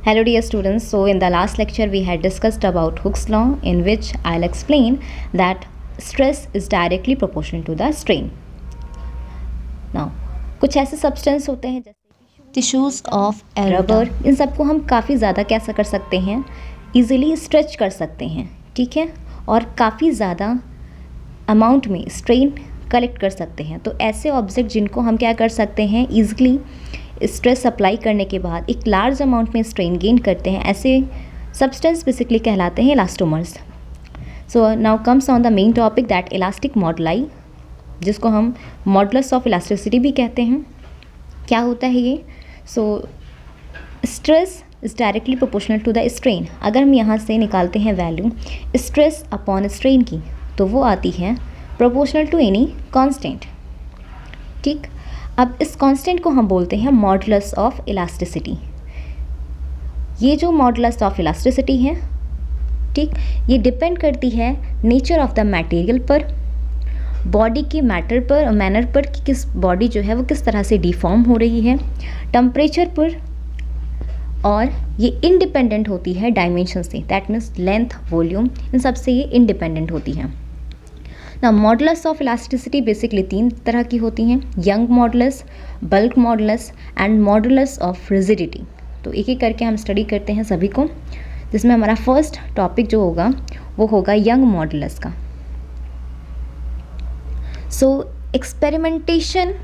Hello dear students, so in the last lecture we had discussed about Hooke's law in which I'll explain that stress is directly proportional to the strain. Now, कुछ ऐसे substance होते हैं जैसे tissues of rubber इन सबको हम काफ़ी ज़्यादा कैसा कर सकते हैं इजीली स्ट्रेच कर सकते हैं ठीक है और काफ़ी ज़्यादा अमाउंट में स्ट्रेन कलेक्ट कर सकते हैं तो ऐसे ऑब्जेक्ट जिनको हम क्या कर सकते हैं ईजिली स्ट्रेस अप्लाई करने के बाद एक लार्ज अमाउंट में स्ट्रेन गेन करते हैं। ऐसे सब्सटेंस बेसिकली कहलाते हैं elastomers so now comes on the main topic that elastic moduli जिसको हम मॉडलस ऑफ़ इलास्टिसिटी भी कहते हैं। क्या होता है ये? So stress is directly proportional to the strain अगर हम यहाँ से निकालते हैं वैल्यू स्ट्रेस अपॉन स्ट्रेन की तो वो आती है प्रोपोर्शनल टू एनी कांस्टेंट ठीक? अब इस कांस्टेंट को हम बोलते हैं मॉडलस ऑफ़ इलास्टिसिटी ये जो मॉडलस ऑफ़ इलास्टिसिटी है, ठीक, ये डिपेंड करती है नेचर ऑफ़ द मटेरियल पर बॉडी के मैटर पर मैनर पर कि किस बॉडी जो है वो किस तरह से डिफॉर्म हो रही है टेम्परेचर पर, और ये इंडिपेंडेंट होती है डायमेंशन से दैट मीन्स लेंथ वॉल्यूम इन सबसे ये इंडिपेंडेंट होती है। ना मॉडल्स ऑफ़ इलास्टिसिटी बेसिकली तीन तरह की होती हैं Young modulus bulk modulus and modulus of rigidity तो एक एक करके हम स्टडी करते हैं सभी को। जिसमें हमारा फ़र्स्ट टॉपिक जो होगा, वो होगा यंग मॉडल्स का। सो एक्सपेरिमेंटेशन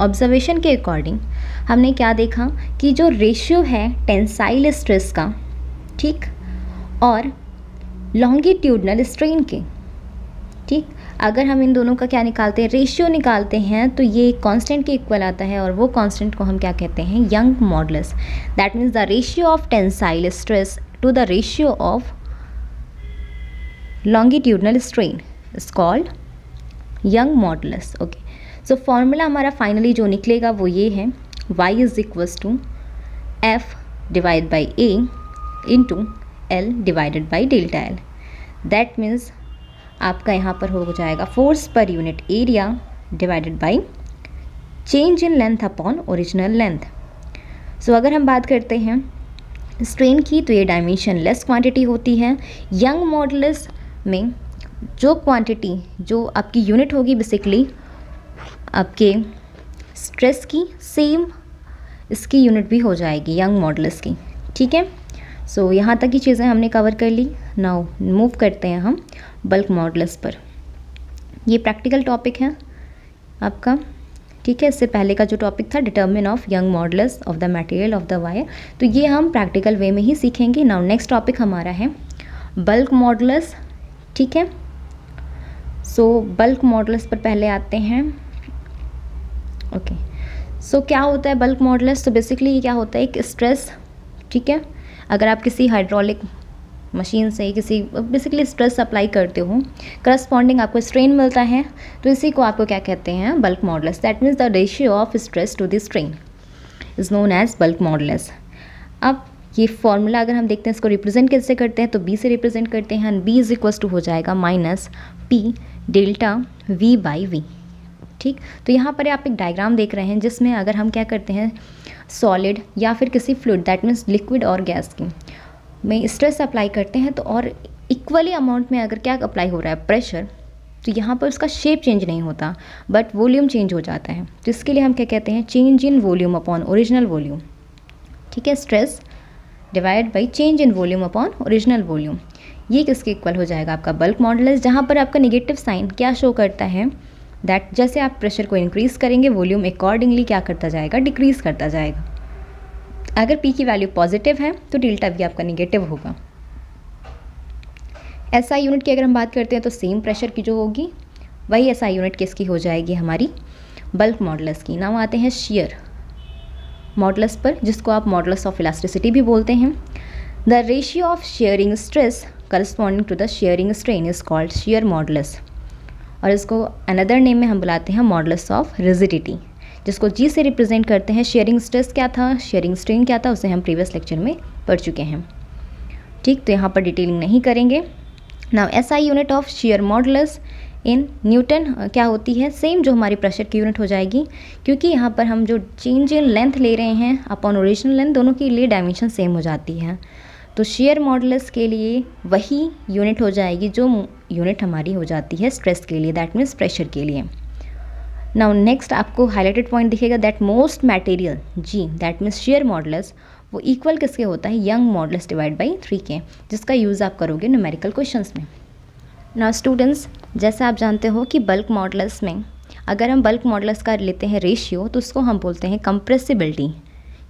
ऑब्जर्वेशन के अकॉर्डिंग हमने क्या देखा कि जो रेशियो है टेंसाइल स्ट्रेस का, ठीक? और लॉन्गिट्यूडनल स्ट्रेन के ठीक? अगर हम इन दोनों का क्या निकालते हैं? रेशियो निकालते हैं तो ये कांस्टेंट के इक्वल आता है और वो कांस्टेंट को हम क्या कहते हैं? Young modulus that means the ratio of tensile stress to the ratio of longitudinal strain is called Young modulus okay so formula हमारा फाइनली जो निकलेगा वो ये है. y is equals to F divide by A into L divided by delta L that means आपका यहाँ पर हो जाएगा force per unit area divided by change in length upon original length. So अगर हम बात करते हैं, स्ट्रेन की तो ये डायमेंशन लेस क्वांटिटी होती है। यंग मॉडल्स में जो क्वांटिटी, जो आपकी यूनिट होगी बेसिकली आपके स्ट्रेस की सेम इसकी यूनिट भी हो जाएगी, यंग मॉडल्स की। ठीक है? सो so, यहाँ तक की चीज़ें हमने कवर कर ली. नाउ मूव करते हैं हम बल्क मॉडल्स पर. ये प्रैक्टिकल टॉपिक है आपका. ठीक है? इससे पहले का जो टॉपिक था determine of Young modulus of the material of the wire तो ये हम प्रैक्टिकल वे में ही सीखेंगे. नाउ नेक्स्ट टॉपिक हमारा है बल्क मॉडल्स ठीक है? सो बल्क मॉडल्स पर पहले आते हैं. Okay okay. सो so, क्या होता है बल्क मॉडल्स तो बेसिकली ये क्या होता है? एक स्ट्रेस ठीक है? अगर आप किसी हाइड्रोलिक मशीन से किसी बेसिकली स्ट्रेस अप्लाई करते हो करस्पॉन्डिंग आपको स्ट्रेन मिलता है तो इसी को आपको क्या कहते हैं? Bulk modulus that means the ratio of stress to the strain is known as bulk modulus अब ये फॉर्मूला अगर हम देखते हैं, इसको रिप्रेजेंट कैसे करते हैं तो बी से रिप्रेजेंट करते हैं बी इज़ इक्वल्स टू हो जाएगा minus P delta V by V ठीक? तो यहाँ पर आप एक डायग्राम देख रहे हैं जिसमें अगर हम क्या करते हैं सॉलिड या फिर किसी फ्लूड दैट मीन्स लिक्विड और गैस की, में स्ट्रेस अप्लाई करते हैं तो और इक्वली अमाउंट में अगर क्या अप्लाई हो रहा है प्रेशर तो यहाँ पर उसका शेप चेंज नहीं होता बट वॉल्यूम चेंज हो जाता है। जिसके लिए हम क्या कहते हैं change in volume upon original volume ठीक है? Stress divide by change in volume upon original volume ये किसके इक्वल हो जाएगा आपका बल्क मॉडल जहाँ पर आपका निगेटिव साइन क्या शो करता है दैट जैसे आप प्रेशर को इंक्रीज़ करेंगे वॉल्यूम अकॉर्डिंगली क्या करता जाएगा? डिक्रीज़ करता जाएगा। अगर पी की वैल्यू पॉजिटिव है तो डेल्टा वी आपका निगेटिव होगा। आई यूनिट की अगर हम बात करते हैं तो सेम प्रेशर की जो होगी, वही आई यूनिट किसकी हो जाएगी हमारी? बल्क मॉडलस की। नाम आते हैं शेयर मॉडलस पर, जिसको आप मॉडलस ऑफ़ इलास्टिसिटी भी बोलते हैं। The ratio of shearing stress corresponding to the shearing strain is called shear modulus और इसको अनदर नेम में हम बुलाते हैं मॉडल्स ऑफ़ रिजिडिटी जिसको जी से रिप्रेजेंट करते हैं। शेयरिंग स्ट्रेस क्या था? शेयरिंग स्ट्रेन क्या था? उसे हम प्रीवियस लेक्चर में पढ़ चुके हैं। ठीक तो यहाँ पर डिटेलिंग नहीं करेंगे। Now S I unit of shear modulus in newton क्या होती है? सेम जो हमारी प्रेशर की यूनिट हो जाएगी, क्योंकि यहाँ पर हम जो चेंज इन लेंथ ले रहे हैं अपॉन ओरिजिनल लेंथ दोनों के लिए डायमेंशन सेम हो जाती है। तो शेयर मॉडल्स के लिए वही यूनिट हो जाएगी जो यूनिट हमारी हो जाती है स्ट्रेस के लिए दैट मीन्स प्रेशर के लिए। नाउ नेक्स्ट आपको हाईलाइटेड पॉइंट दिखेगा that most material G that means shear modulus वो इक्वल किसके होता है? Young modulus divide by three के जिसका यूज़ आप करोगे न्यूमेरिकल क्वेश्चंस में। ना स्टूडेंट्स जैसे आप जानते हो कि बल्क मॉडल्स में अगर हम बल्क मॉडल्स का लेते हैं रेशियो तो उसको हम बोलते हैं कंप्रेसिबिलिटी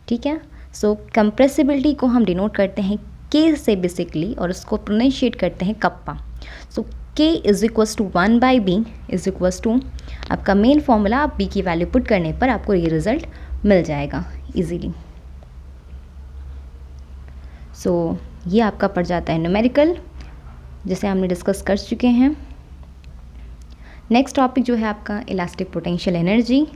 ठीक है? सो so, कंप्रेसिबिलिटी को हम डिनोट करते हैं के से बेसिकली और उसको प्रोनाशिएट करते हैं kappa. So K is equals to one by B is equals to आपका मेन फॉर्मूला आप बी की वैल्यू पुट करने पर आपको ये रिज़ल्ट मिल जाएगा इजीली सो so, ये आपका पड़ जाता है न्यूमेरिकल जिसे हमने डिस्कस कर चुके हैं। नेक्स्ट टॉपिक जो है आपका elastic potential energy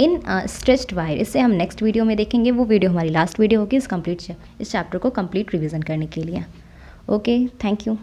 in stretched wire इसे हम नेक्स्ट वीडियो में देखेंगे, वो वीडियो हमारी लास्ट वीडियो होगी इस कंप्लीट इस चैप्टर को कंप्लीट रिवीजन करने के लिए। Okay thank you